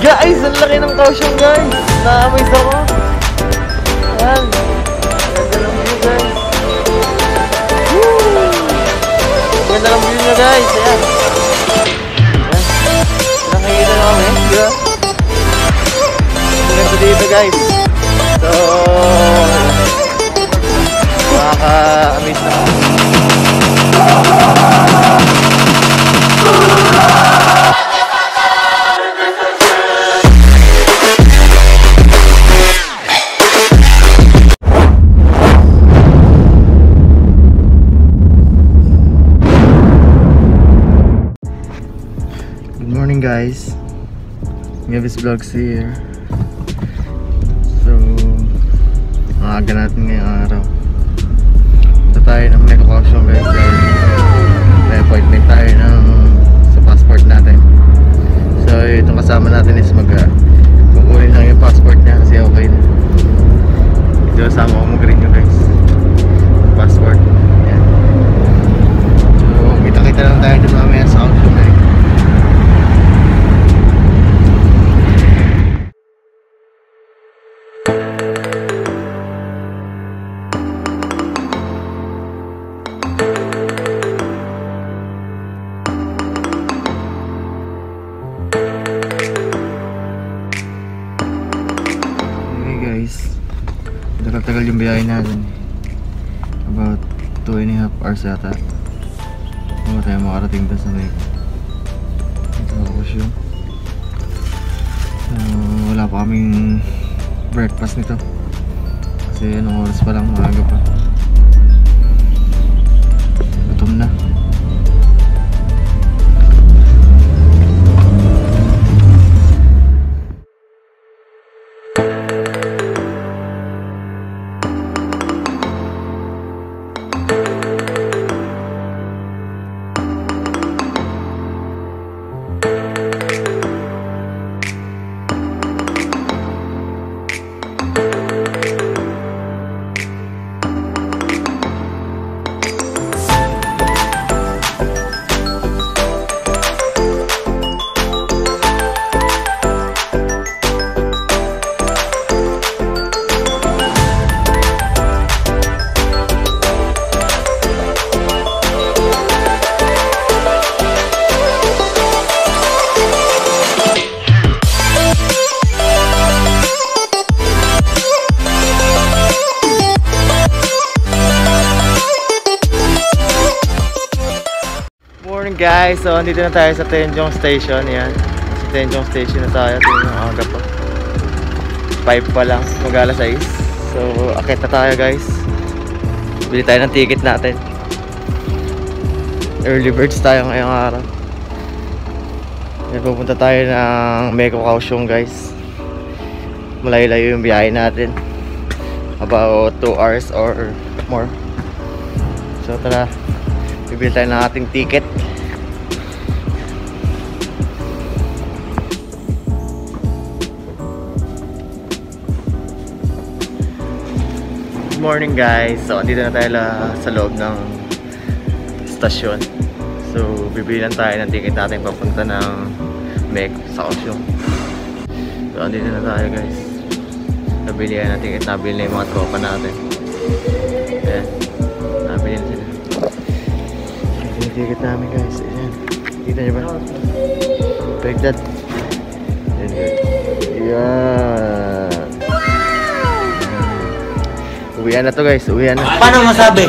Guys, ang laki ng kausyong guys. Na-amaze ako. Ayan. Ganda ng view guys. Woo! Ganda ng view nyo guys. Ayan. Ayan. Nakikita na kami. Di ba? Ang ganda dito guys. So, nakaka-amaze na ako. Good morning guys. Gavis Vlogs here. So, maaga natin ngayong araw. Punta tayo ng Meco Caution guys. May appointment tayo ng sa passport natin. So, itong kasama natin is mag uh, kukunin lang yung passport niya kasi okay na. Ito kasama ko mag-renew guys. Passport. Yan. So, kita-kita lang tayo dun tagal-tagal yung biyahe natin. About 2 and a half hours yata. Hindi tayo makarating doon sa Mexico. Ito ako siya. So, wala pa kaming breakfast nito. Kasi anong oras pa lang, maaga pa. Guys! So, andito na tayo sa Tenjong Station. Yan. Sa Tenjong Station na tayo. Tingnan yung aga pa. 5 pa lang. Mag-alas 6. So, akit na tayo guys. Bili tayo ng ticket natin. Early birds tayo ngayong araw. Yan, pupunta tayo ng Meco Kaohsiung guys. Malayo-layo yung biyahe natin. About 2 hours or more. So, tara. Bibili tayo ng ating ticket. Morning guys. So, andito na tayo sa loob ng stasyon. So, bibili lang tayo ng ticket natin papunta ng Meg sa Kaohsiung. So, andito na tayo guys. Nabili na ticket. Nabili na yung mga tropa natin. Ayan. Nabili na sila. Ito yung ticket namin guys. Ayan. Kita nyo ba? Like that. Ayan. Ayan. Uwian na to guys. Uwian na. Paano masabi?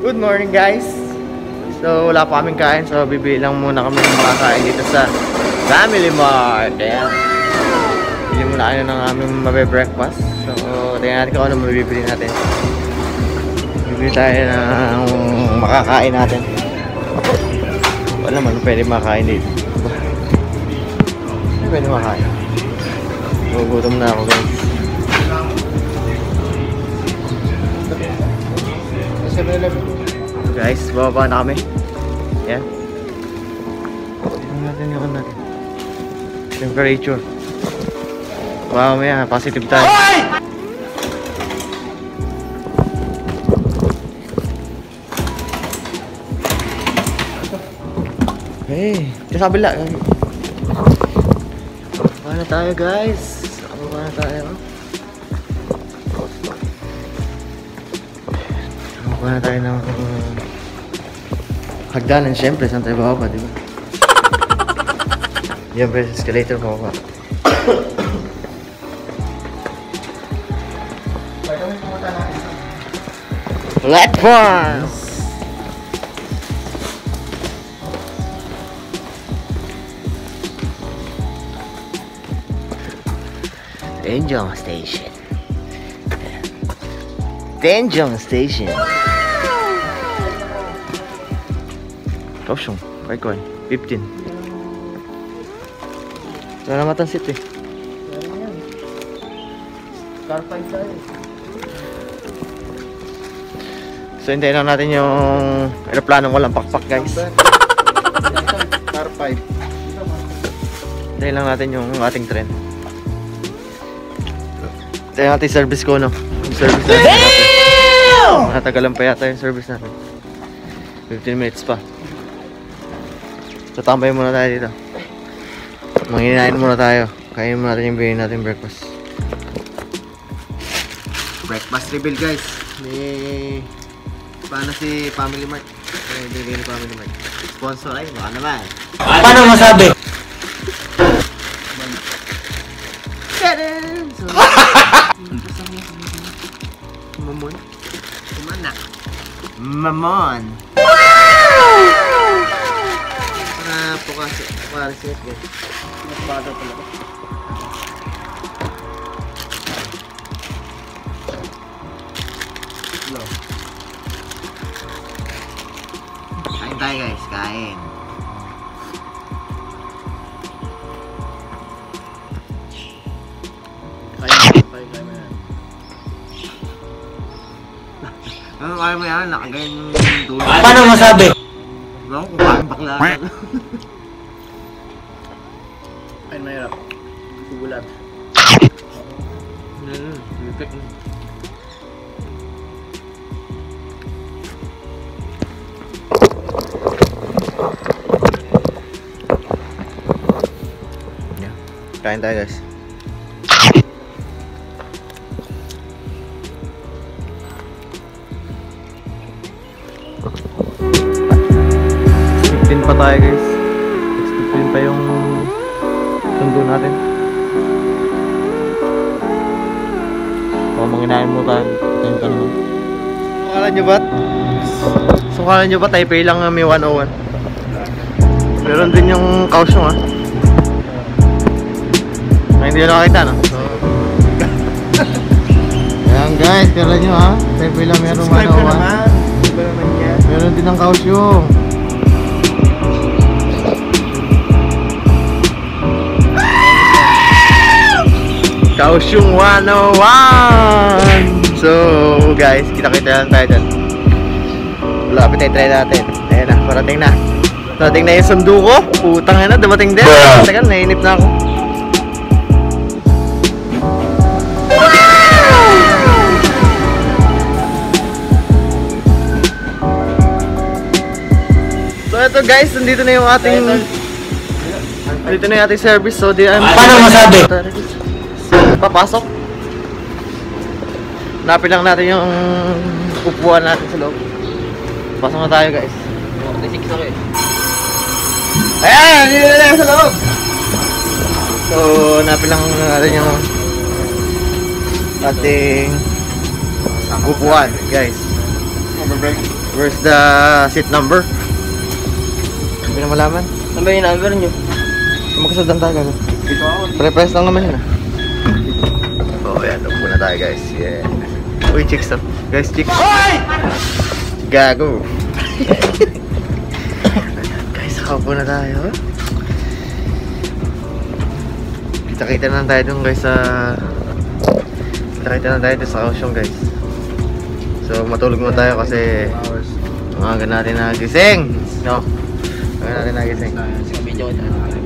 Good morning guys. So wala pa kaming kain. So bibili lang muna kami ng mga kain dito sa Family Mart. Ayan. Bili muna kayo ng aming mabe-breakfast. So tingnan natin kung ano mabibili natin. Bibili tayo ng makakain natin. Wala man pwede makakain dito. Ano pwede makakain? Gugutom na ako guys. Guys, bababa na kami. Yan. Tingnan natin yung ano natin. Temperature. Wow, may positive tayo. Eh, sa kabila. Na tayo guys. Baba na tayo. Baba na tayo ng uh, hagdanan. Siyempre, saan tayo bababa, di ba? Yan ba, escalator bababa. Platforms! Denjong Station. Denjong Station. Kaohsiung, Paikon, 15. Salamatan City. Car 5 tayo. So hintayin lang natin yung aeroplano walang pakpak guys. Car 5. Hintayin lang natin yung ating tren. Natin yung service ko no. Yung service natin. Damn! Natagalan pa yata yung service natin. 15 minutes pa. So tambay muna tayo dito. Manginain muna tayo. Kainin muna natin yung binili natin breakfast. Breakfast reveal guys. May... Paano si Family Mart? May binili ni Family Mart. Sponsor ay, baka naman. Paano masabi? Mamon. Kumana. Mamon. Ah, pukas. Pukas. Mas bata talaga. Kain tayo guys, kain. Kaya mo yan? Nakagayan yung dulo. Paano masabi? Ewan ko kung paano bakla. Ay, mahirap. Kugulat. Hmm, lipit. Yeah. Kain tayo guys. Pa tayo guys. 15 pa yung sundo natin. O, manginain mo tayo. Tayo ka naman. Akala nyo ba? So, akala nyo ba Taipei lang ang may 101? Meron din yung Kaohsiung ah. Ay, hindi nyo nakakita no? So, Ayan guys, kala nyo ha? Taipei lang meron 101. Subscribe ka naman. Iba naman. Meron din ng Kaohsiung. Kaohsiung 101! So, guys, kita-kita lang tayo dyan. Lapit tayo try natin. Ayan na, parating na. Parating na yung sundo ko. Putang na, dumating din. Teka, nainip na ako. So, ito guys, nandito na yung ating... Dito na yung ating service. So, di, Paano masabi? So, papasok. Napin lang natin yung upuan natin sa loob. Pasok na tayo guys. 46 ako eh. Ayan! Dito na tayo sa loob! So, napin lang natin yung ating upuan guys. Where's the seat number? Hindi na malaman. Ano ba yung number nyo? Magkasadan tayo. Pre-press lang naman yun ah. Oh, ayan. Upo na tayo guys. Yeah. Uy, chicks to. Guys, chicks. Gago. guys, nakaupo na tayo. Kita-kita na tayo dun guys sa... Kita-kita na tayo dun sa Kaohsiung guys. So, matulog muna tayo kasi umaga natin nagising. No? Umaga natin nagising. Sa video ko So,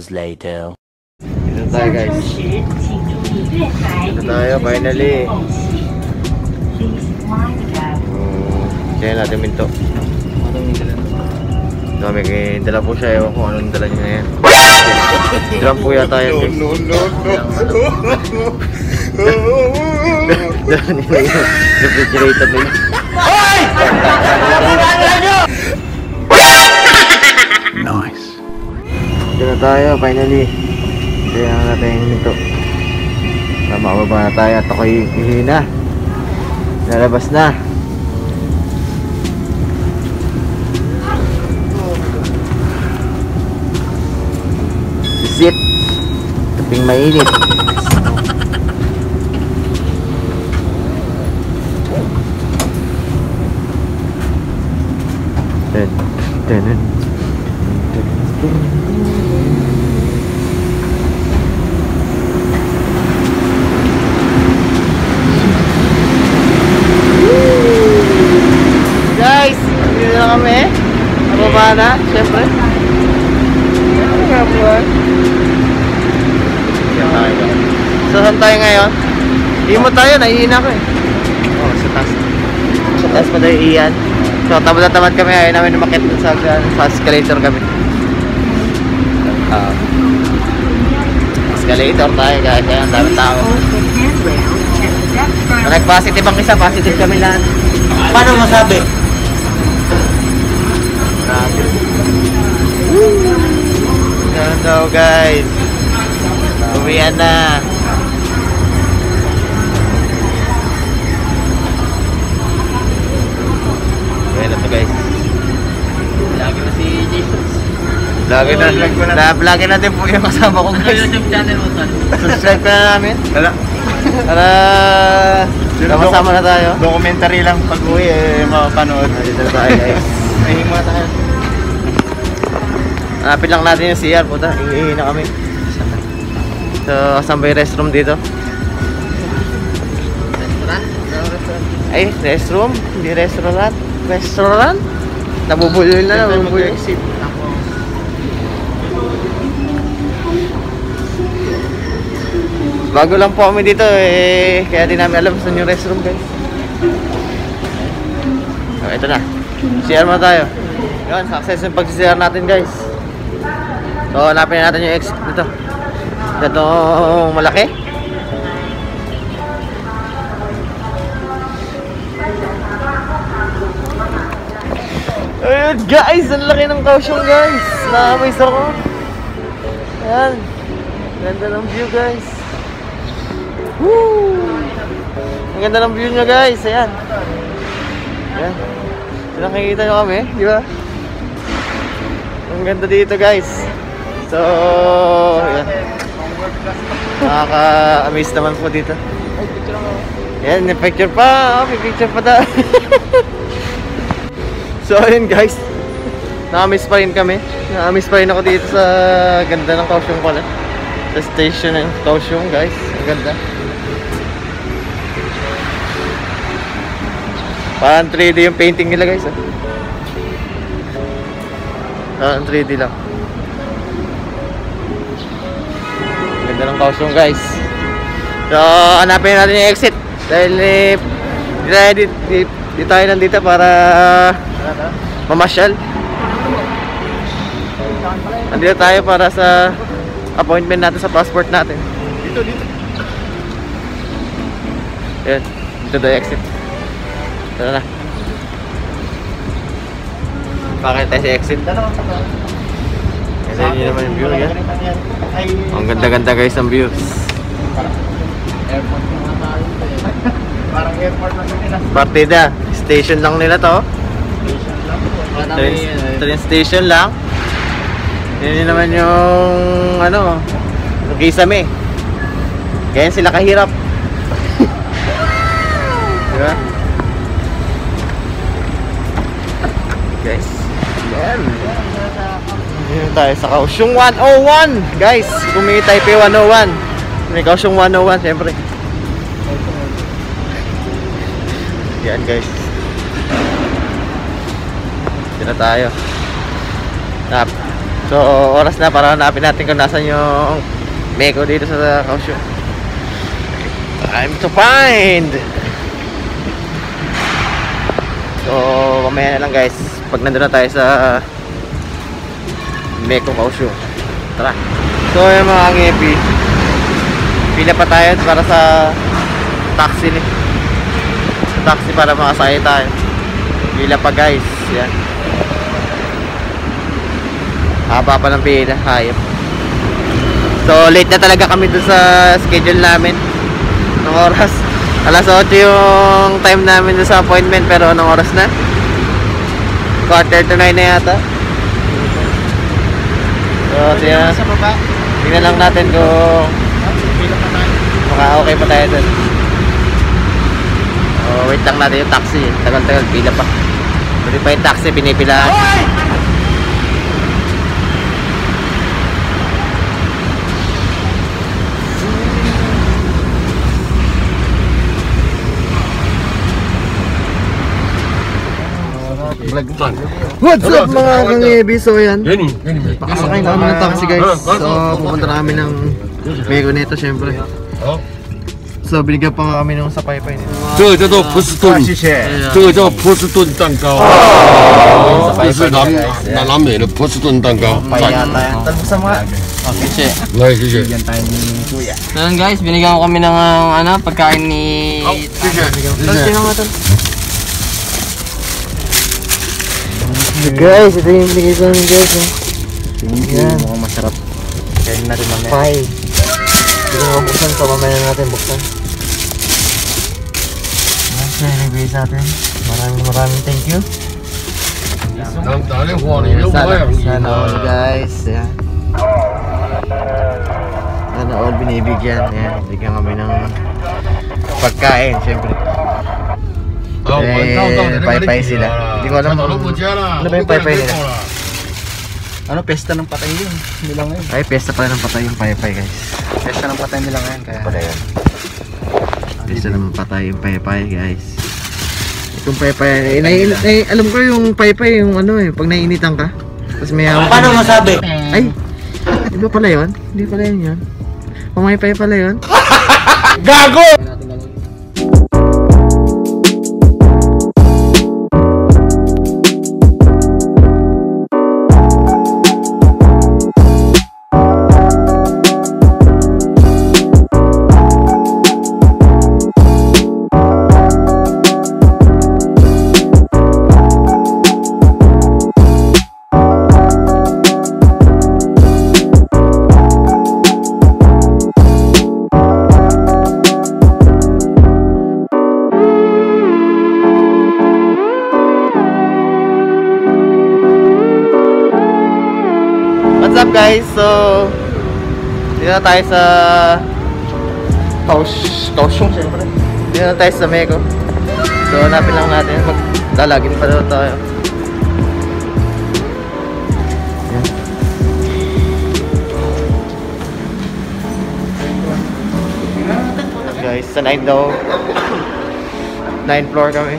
hours later. Dito tayo guys. Dito tayo finally. Hmm, kaya natin minto. Dami kayo. Dala po siya. Ewan kung anong dala niya yan. Drum po yata yan guys. No, no, no. Dala nila yun. Refrigerator nila. Hoy! Dito na tayo, finally. Kaya na natin ito. Mamababa na tayo at ako'y hihina. Lalabas na. Zip. Taping mainit. Dun, dun, dun. Guys, dito na kami. Nababa na, syempre. Ano nga po ah? So, saan tayo ngayon? Imo tayo, nahihina ko eh. Oh, sa taas. Sa taas pa tayo iyan. So, tamad na tamad kami. Ayaw namin umakit sa, sa escalator kami. Um, escalator tayo guys. Kaya ang daming tao. Nag-positive ang isa, positive kami lahat. Paano masabi? Grabe. Ganun daw guys. Uwian na. Vlogin na, na, vlogin natin po yung kasama ko guys. YouTube channel mo, Tol? Subscribe ka na namin. Wala. Para makasama na tayo. Documentary lang pag uwi eh, mapapanood. Dito na tayo guys. Mahihingi muna tayo. Hanapin lang natin yung CR, puta. Iihi na kami. So, saan ba yung restroom dito? Restaurant? Restaurant? Ay, restroom? Hindi restaurant? Restaurant? Nabubulol na, nabubulol. exit Bago lang po kami dito eh, kaya di namin alam saan yung restroom guys. So, ito na. CR muna tayo. Yun, success yung pag-CR natin guys. So, hanapin natin yung exit dito. Ito malaki. Ayun guys, ang laki ng kausyong guys. Nakamiss ako. Ayan. Ganda ng view guys. Woo! Ang ganda ng view nyo guys. Ayan. Ayan. So, nakikita nyo kami, di ba? Ang ganda dito guys. So, ayan. Nakaka-amaze naman po dito. Ayan, may picture pa. Oh, may picture pa tayo. so, ayun guys. Nakamiss pa rin kami. Nakamiss pa rin ako dito sa ganda ng Kaohsiung pala. Sa station ng Kaohsiung guys. Ang ganda. Parang 3D yung painting nila guys. Ah. Parang 3D lang. Ang Ganda ng Kaohsiung guys. So, hanapin natin yung exit. Dahil eh, di tayo, di, di, di tayo nandito para mamasyal. Nandito tayo para sa appointment natin sa passport natin. Dito, dito. Yan. Dito the exit. Tara na. Bakit tayo sa exit? Kasi yun naman yung view yan. Ang ganda-ganda guys ng views. Airport na tayo. Parang airport lang nila. Partida. Station lang nila to. Station lang Train, train station lang. Yun naman yung ano, Kisame. Kaya sila kahirap. Tayo sa Kaohsiung 101. Guys, kung may Taipei 101. May Kaohsiung 101, syempre. Yan guys. Dito tayo. Tap. So, oras na para hanapin natin kung nasan yung Meko dito sa Kaosyo. Time to find! So, mamaya na lang guys. Pag nandun na tayo sa Meko Kaosyo. Tara! So, yung mga ngepi. Pila pa tayo para sa taxi ni. Sa taxi para makasaya tayo. Pila pa guys. Yan. Haba pa ng pila. Hayop. So, late na talaga kami dun sa schedule namin. Ng oras. Alas 8 yung time namin sa appointment. Pero anong oras na? Quarter to 9 na yata. So, baba. Tingnan lang natin kung. Baka okay pa tayo dun. Oh, wait lang natin yung taxi. Tagal-tagal, pila pa. Pwede pa yung taxi, pinipilaan. What's up mga kangibi? So yan, pakasakay ah, ah, ah, na kami ng taxi guys. So pupunta namin ng Mego Neto syempre. Oh. So binigyan pa kami ng sa paypay nito. So ito to, Pusutun. So ito, Pusutun Tangkaw. Ito na namin, eh, Pusutun Tangkaw. Payata yan. Talbuksan mo nga. Okay, sige. Okay, sige. Bigyan tayo ni Kuya. So guys, binigyan ko kami ng ano, pagkain ni... Oh, sige. Sige. Sige. Sige. So guys, ito yung binigay ko ng guys. Eh. Oh. Thank you. Yan. Mukhang masarap. Kain natin mamaya. Pie. Hindi ko mabuksan ito. Mamaya natin buksan. Yan siya yung nagbigay sa atin. Maraming maraming thank you. Sana, sana all guys. Yan. Sana all binibigyan. Yan. Bigyan kami ng pagkain. Siyempre. Eh, paypay sila. Hindi ko alam. Ano ba yung paypay nila? Ano, pesta ng patay yun nila ngayon. Ay, pesta pala ng patay yung paypay guys. Pesta ng patay nila ngayon. Kaya... Pala yun. Pesta ng patay yung paypay guys. Itong paypay. Eh, na, na, alam ko yung paypay yung ano eh. Pag nainitan ka. Tapos may hawak. Paano masabi? Ay, di ba pala yun? Hindi pala yun yun. Pumaypay pala yun. Gago! So, dito na tayo sa Kaus Kausyong syempre. Dito na tayo sa Meko. So, hanapin lang natin. Maglalagin pa daw tayo. Guys, sa 9 daw. 9 floor kami.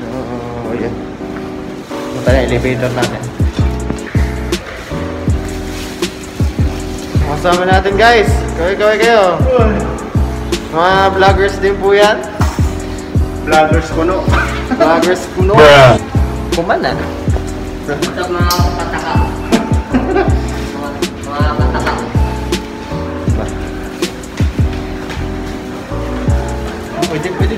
So, yan. Punta na elevator natin. Kasama natin guys. Kaway-kaway kayo. Mga vloggers din po yan. Vloggers ko no. Vloggers kuno. Kuman ah. Ito mga pataka. mga pataka. Pwede, pwede.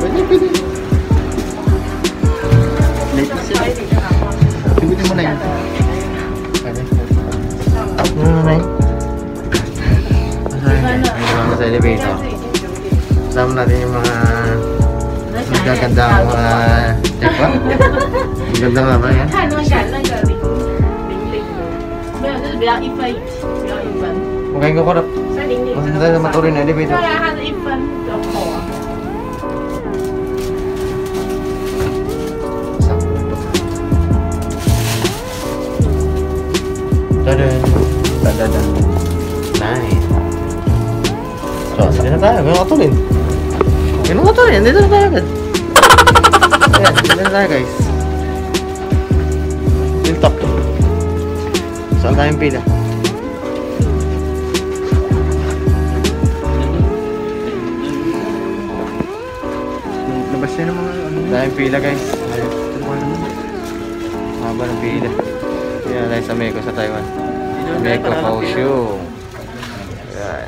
Pwede, pwede. Late na sila. Pinutin mo na yun. Medyo lang sa elevator. Kasama natin yung mga magaganda ang mga tekwa. Maganda nga ba yan? Mukhain ko korap. Masanda na matuloy na elevator. Tadaan. Da, da. Nine. So, sige na tayo. Ganun katulin. Ganun katulin. Dito na tayo agad. Ayan, dito na tayo guys. Yung top to. Saan tayong pila? Labas na ng mga ano. Tayong pila guys. Ayun. Haba ng pila. Kaya tayo sa Mexico sa Taiwan. Meko Kaohsiu. Yan.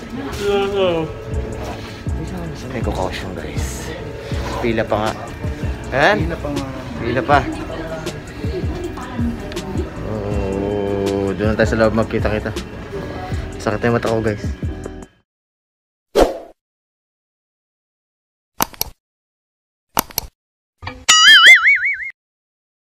Sa Meko Kaohsiu guys. Pila pa nga. Ayan. Pila pa nga. Pila pa. Oh, doon tayo sa loob magkita-kita. Sakit na yung mata ko guys.